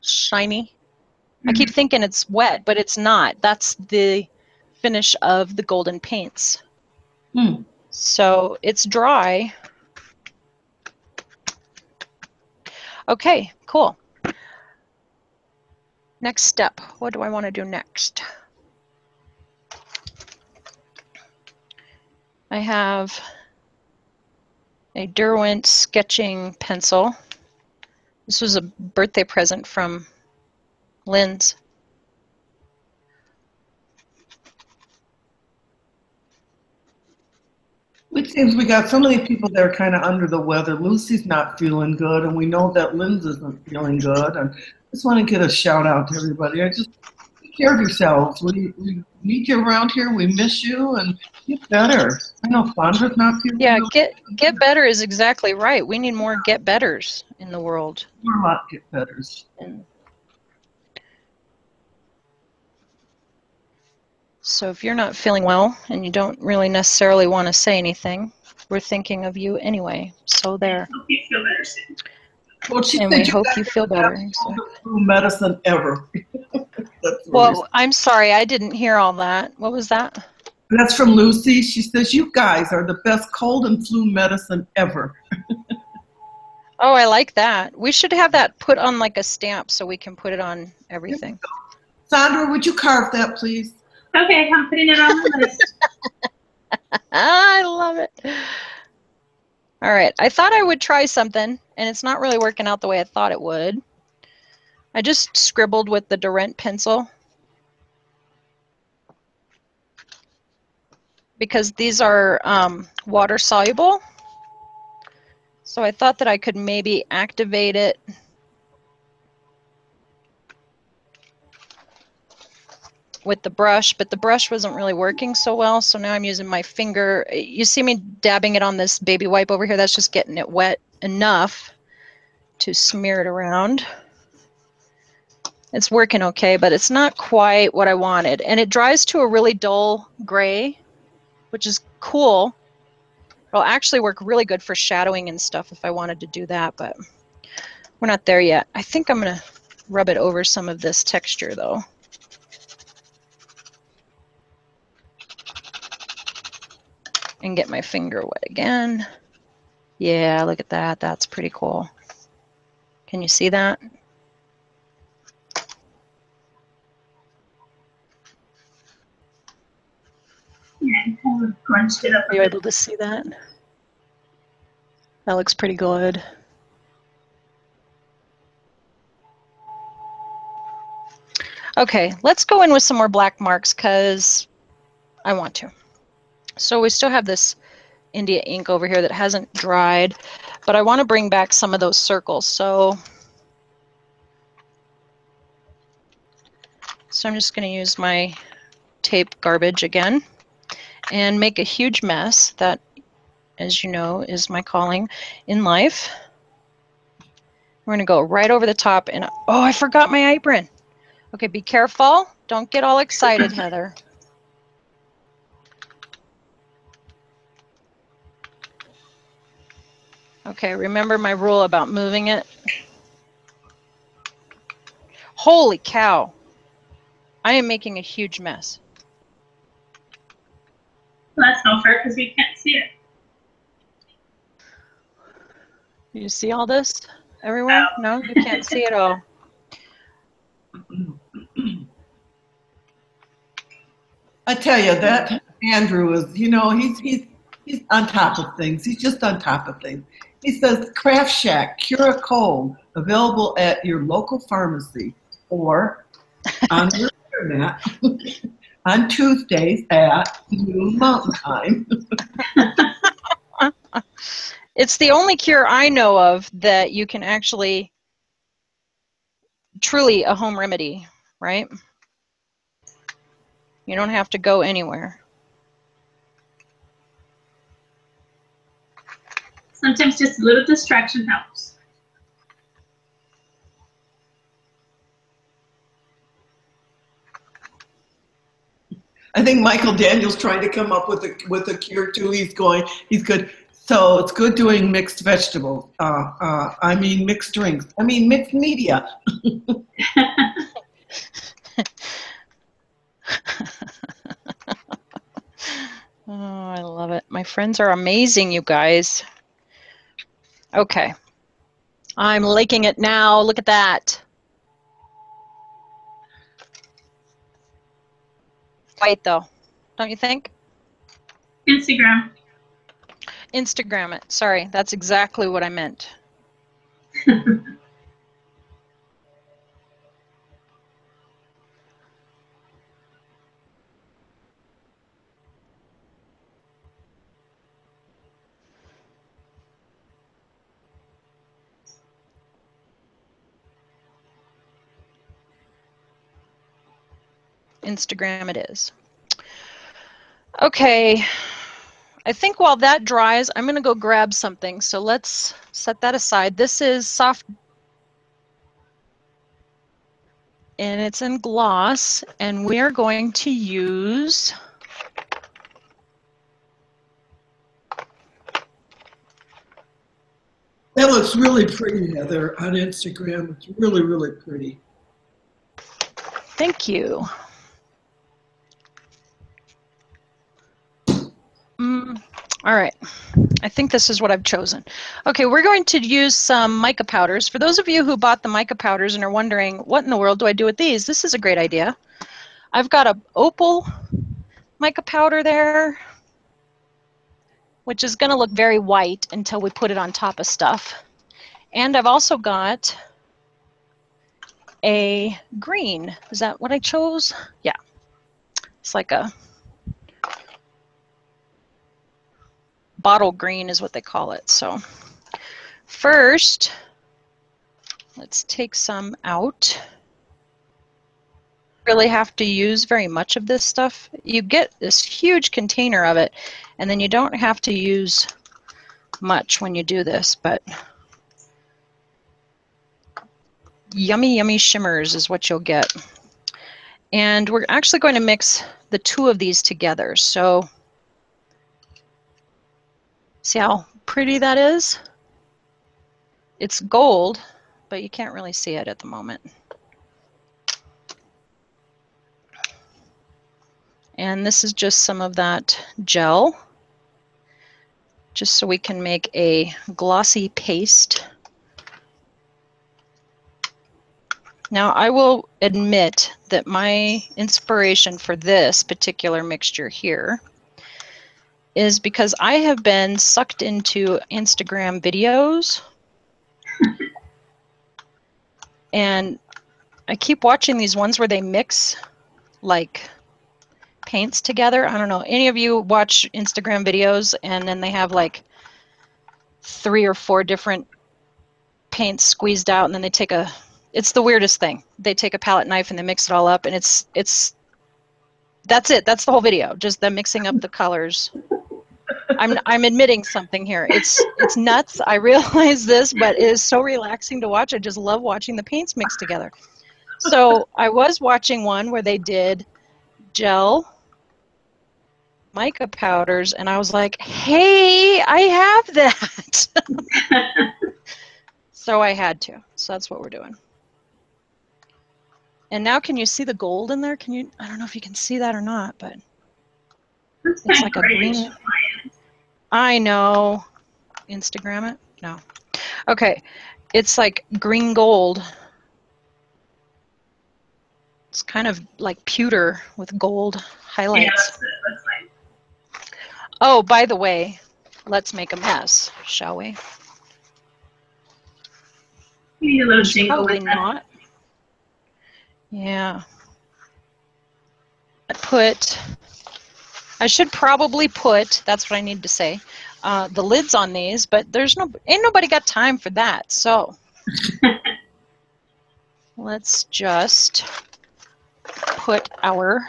shiny? Mm-hmm. I keep mm-hmm. thinking it's wet, but it's not. That's the finish of the golden paints. Hmm. So it's dry. Okay, cool. Next step, what do I want to do next? I have a Derwent sketching pencil. This was a birthday present from Lynn's. It seems we got so many people that are kind of under the weather. Lucy's not feeling good, and we know that Lynn's isn't feeling good. And I just want to get a shout out to everybody. I just take care of yourselves. We, we need you around here. We miss you and get better. I know Fondra's not feeling Yeah, get get better is exactly right. We need more get betters in the world. More lot get betters. And so if you're not feeling well and you don't really necessarily want to say anything, we're thinking of you anyway. So there. Hope you feel better soon. Well, and we hope you feel better. Medicine ever. well, I'm sorry, I didn't hear all that. What was that? That's from Lucy. She says, You guys are the best cold and flu medicine ever. oh, I like that. We should have that put on like a stamp so we can put it on everything. Sandra, would you carve that, please? Okay, I'm putting it on the list. I love it. All right, I thought I would try something, and it's not really working out the way I thought it would. I just scribbled with the Derwent pencil because these are um, water soluble. So I thought that I could maybe activate it with the brush, but the brush wasn't really working so well. So now I'm using my finger. You see me dabbing it on this baby wipe over here. That's just getting it wet enough to smear it around. It's working okay, but it's not quite what I wanted. And it dries to a really dull gray, which is cool. It'll actually work really good for shadowing and stuff if I wanted to do that, but we're not there yet. I think I'm going to rub it over some of this texture though. And get my finger wet again. Yeah, look at that. That's pretty cool. Can you see that? Yeah, kind of crunched it up. Are you able to see that? That looks pretty good. Okay, let's go in with some more black marks because I want to. So we still have this India ink over here that hasn't dried, but I want to bring back some of those circles. So, so I'm just going to use my tape garbage again and make a huge mess that, as you know, is my calling in life. We're going to go right over the top and, oh, I forgot my apron. Okay, be careful. Don't get all excited, Heather. Okay, remember my rule about moving it? Holy cow. I am making a huge mess. Well, that's not fair because we can't see it. You see all this everywhere? No, you can't see it all. I tell you that Andrew is, you know, he's he's he's on top of things. He's just on top of things. He says Kraaft Shaak Cure a Cold available at your local pharmacy or on the internet on Tuesdays at noon Mountain Time. it's the only cure I know of that you can actually truly a home remedy, right? You don't have to go anywhere. Sometimes just a little distraction helps. I think Michael Daniels trying to come up with a with a cure too. He's going. He's good. So it's good doing mixed vegetables. Uh, uh, I mean mixed drinks. I mean mixed media. oh, I love it. My friends are amazing, you guys. Okay. I'm liking it now. Look at that. White though, don't you think? Instagram. Instagram it. Sorry, that's exactly what I meant. Instagram it is. Okay, I think while that dries, I'm going to go grab something. So let's set that aside. This is soft, and it's in gloss, and we are going to use That looks really pretty, Heather, on Instagram. It's really, really pretty. Thank you. All right, I think this is what I've chosen. Okay, we're going to use some mica powders. For those of you who bought the mica powders and are wondering, what in the world do I do with these? This is a great idea. I've got a opal mica powder there, which is going to look very white until we put it on top of stuff. And I've also got a green. Is that what I chose? Yeah. It's like a bottle green is what they call it. So first, let's take some out. really have to use very much of this stuff. You get this huge container of it, and then you don't have to use much when you do this, but yummy, yummy shimmers is what you'll get. And we're actually going to mix the two of these together. So see how pretty that is? It's gold, but you can't really see it at the moment. And this is just some of that gel, just so we can make a glossy paste. Now I will admit that my inspiration for this particular mixture here is because I have been sucked into Instagram videos and I keep watching these ones where they mix like paints together. I don't know. Any of you watch Instagram videos and then they have like three or four different paints squeezed out and then they take a it's the weirdest thing. They take a palette knife and they mix it all up, and it's it's that's it. That's the whole video. Just them mixing up the colors. I'm I'm admitting something here. It's it's nuts. I realize this, but it is so relaxing to watch. I just love watching the paints mix together. So I was watching one where they did gel mica powders, and I was like, "Hey, I have that." so I had to. So that's what we're doing. And now can you see the gold in there? Can you, I don't know if you can see that or not, but it's like a green. I know. Instagram it? No. Okay. It's like green gold. It's kind of like pewter with gold highlights. Yeah, that's. That's. Oh, by the way, let's make a mess, shall we? You a little jingle Probably not. Yeah. I put, I should probably put, that's what I need to say, uh, the lids on these, but there's no, ain't nobody got time for that. So let's just put our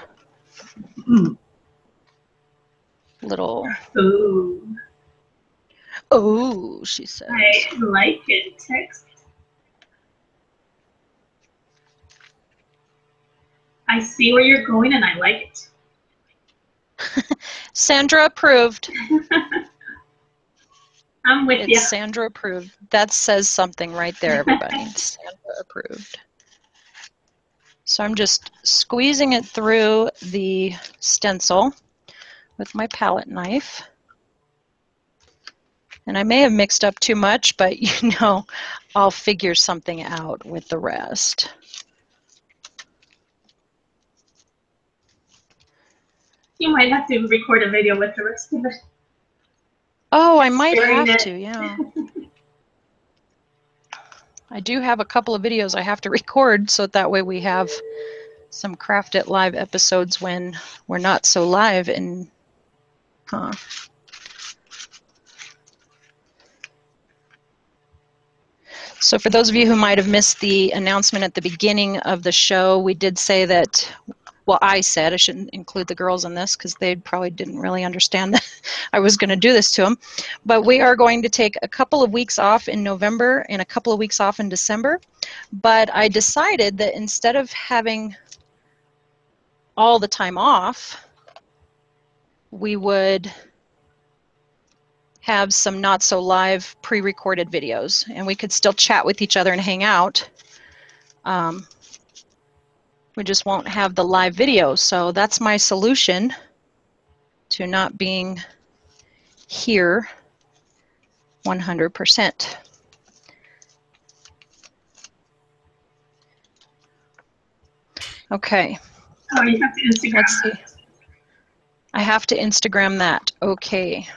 little. Ooh. Oh, she says. I like it. Text I see where you're going and I like it. Sandra approved. I'm with it's you. Sandra approved. That says something right there, everybody. Sandra approved. So I'm just squeezing it through the stencil with my palette knife. And I may have mixed up too much, but you know, I'll figure something out with the rest. You might have to record a video with the rest of it. Oh, I might have it. to, yeah. I do have a couple of videos I have to record so that way we have some Craft It Live episodes when we're not so live and huh. So for those of you who might have missed the announcement at the beginning of the show, we did say that well, I said I shouldn't include the girls in this because they probably didn't really understand that I was going to do this to them. But we are going to take a couple of weeks off in November and a couple of weeks off in December. But I decided that instead of having all the time off, we would have some not so live pre-recorded videos and we could still chat with each other and hang out um, we just won't have the live video. So that's my solution to not being here 100%. Okay. Oh, you have to Instagram. Let's see. I have to Instagram that. Okay.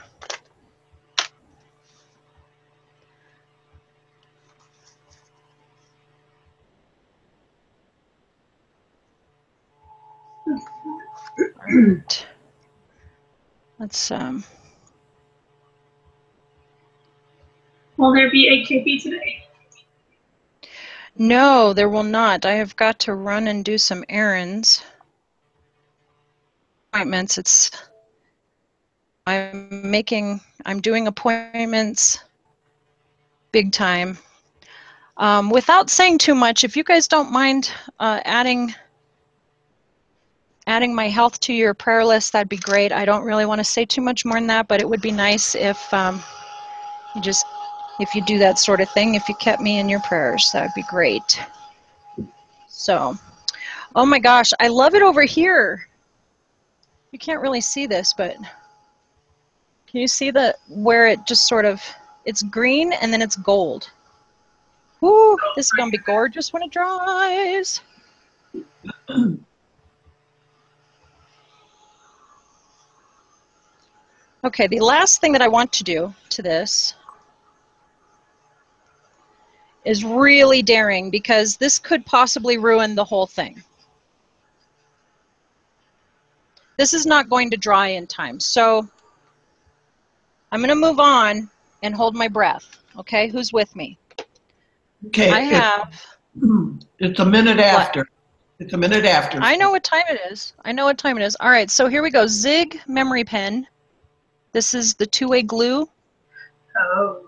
right. Let's um. Will there be AKB today? No, there will not. I have got to run and do some errands. Appointments. It's. I'm making. I'm doing appointments. Big time. Um, without saying too much, if you guys don't mind uh, adding adding my health to your prayer list, that'd be great. I don't really want to say too much more than that, but it would be nice if um, you just if you do that sort of thing, if you kept me in your prayers, that would be great. So, oh my gosh, I love it over here. You can't really see this, but can you see the where it just sort of it's green and then it's gold. Woo, this is gonna be gorgeous when it dries. Okay, the last thing that I want to do to this is really daring because this could possibly ruin the whole thing. This is not going to dry in time. So I'm going to move on and hold my breath. Okay, who's with me? Okay. I have. It's a minute after. What? It's a minute after. I know what time it is. I know what time it is. All right, so here we go. Zig memory pen. This is the two-way glue. Oh.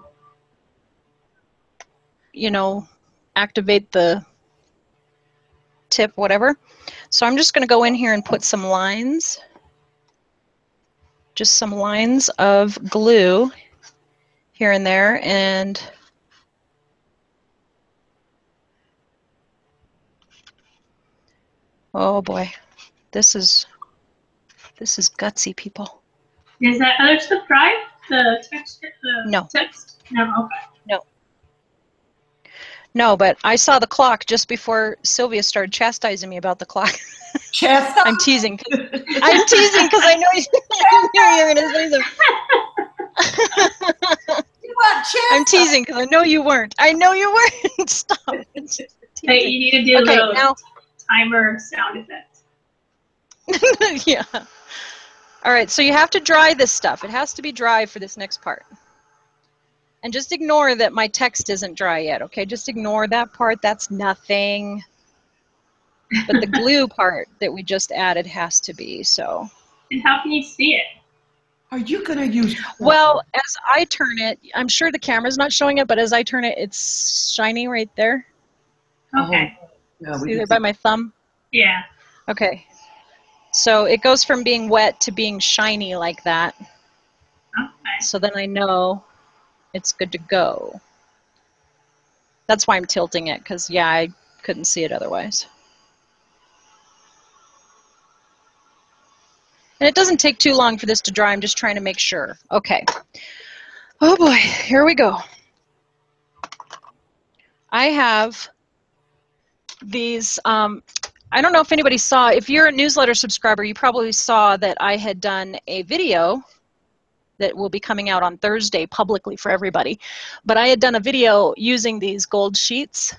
You know, activate the tip, whatever. So I'm just going to go in here and put some lines. Just some lines of glue here and there. And oh boy, this is this is gutsy, people. Is that other stuff dry? The text? The no. Text? No. Okay. No. No, but I saw the clock just before Sylvia started chastising me about the clock. Chastise? I'm teasing. I'm teasing because I know you, I knew you were going to say something. I'm teasing because I know you weren't. I know you weren't. Stop. Hey, you need to do okay, a little now, timer sound effect. yeah. All right, so you have to dry this stuff. It has to be dry for this next part. And just ignore that my text isn't dry yet, okay? Just ignore that part. That's nothing. But the glue part that we just added has to be, so. And how can you see it? Are you going to use... Well, as I turn it, I'm sure the camera's not showing it, but as I turn it, it's shiny right there. Okay. Oh, yeah, see there by my thumb? Yeah. Okay. So it goes from being wet to being shiny like that. Okay. So then I know it's good to go. That's why I'm tilting it, because yeah, I couldn't see it otherwise. And it doesn't take too long for this to dry. I'm just trying to make sure. Okay. Oh boy, here we go. I have these um, I don't know if anybody saw, if you're a newsletter subscriber, you probably saw that I had done a video that will be coming out on Thursday publicly for everybody. But I had done a video using these gold sheets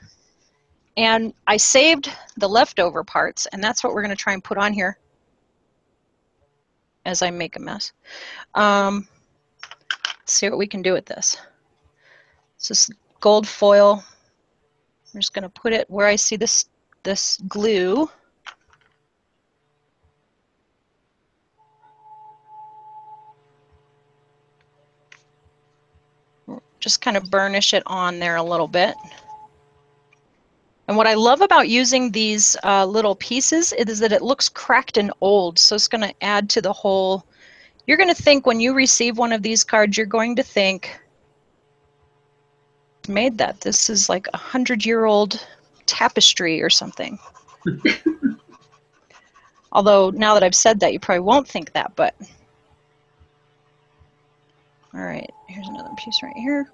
and I saved the leftover parts and that's what we're going to try and put on here as I make a mess. Um, see what we can do with this. It's this gold foil. I'm just going to put it where I see this this glue just kind of burnish it on there a little bit. And what I love about using these uh, little pieces is that it looks cracked and old, so it's going to add to the whole. You're going to think when you receive one of these cards, you're going to think, made that. This is like a hundred year old tapestry or something. Although now that I've said that, you probably won't think that, but. All right, here's another piece right here.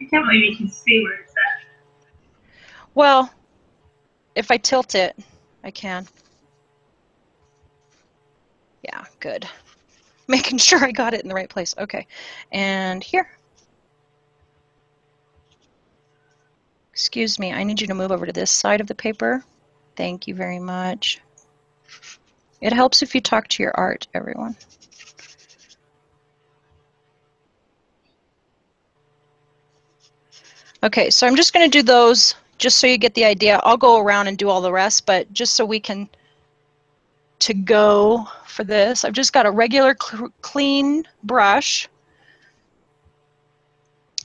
I can't believe you can see where it's at. Well, if I tilt it, I can. Yeah, good. Making sure I got it in the right place. Okay, and here. Excuse me, I need you to move over to this side of the paper. Thank you very much. It helps if you talk to your art, everyone. Okay, so I'm just going to do those just so you get the idea. I'll go around and do all the rest, but just so we can to go for this, I've just got a regular cl clean brush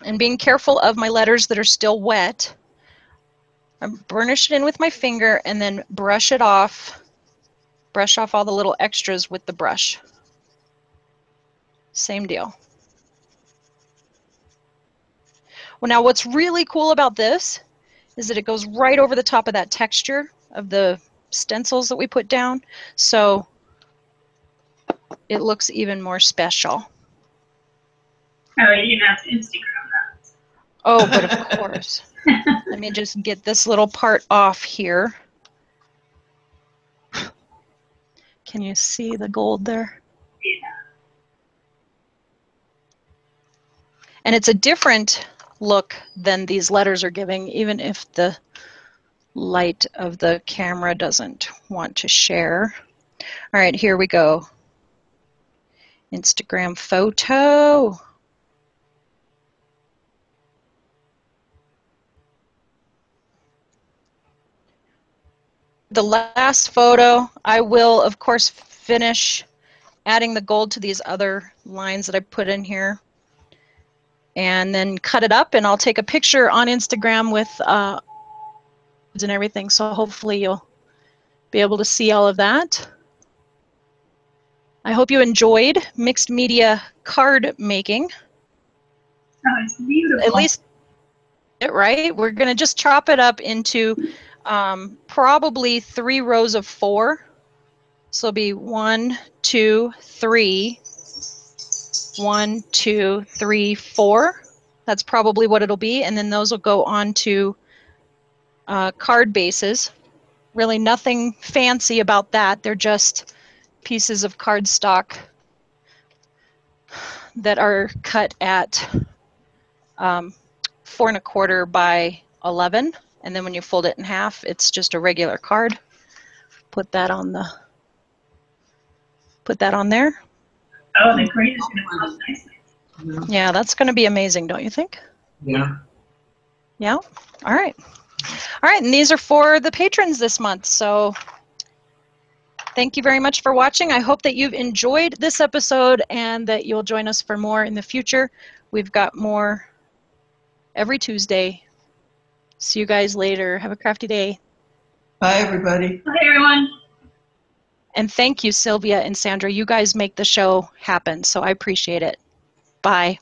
and being careful of my letters that are still wet. I burnish it in with my finger and then brush it off, brush off all the little extras with the brush. Same deal. Well, now what's really cool about this is that it goes right over the top of that texture of the stencils that we put down. So it looks even more special. Oh, you have Instagram. Oh, but of course. Let me just get this little part off here. Can you see the gold there? Yeah. And it's a different look than these letters are giving, even if the light of the camera doesn't want to share. All right, here we go. Instagram photo. The last photo, I will, of course, finish adding the gold to these other lines that I put in here and then cut it up and I'll take a picture on Instagram with uh, and everything so hopefully you'll be able to see all of that. I hope you enjoyed mixed media card making. Oh, it's beautiful. At least, right? We're going to just chop it up into um, probably three rows of four. So it'll be one, two, three, one, two, three, four. That's probably what it'll be. And then those will go on to uh, card bases. Really nothing fancy about that. They're just pieces of cardstock that are cut at um, four and a quarter by 11. And then when you fold it in half, it's just a regular card. Put that on the, put that on there. Oh, the green is going to come nicely. Mm-hmm. Yeah, that's going to be amazing, don't you think? Yeah. Yeah. All right. All right, and these are for the patrons this month. So thank you very much for watching. I hope that you've enjoyed this episode and that you'll join us for more in the future. We've got more every Tuesday. See you guys later. Have a crafty day. Bye, everybody. Bye, everyone. And thank you, Sylvia and Sandra. You guys make the show happen, so I appreciate it. Bye.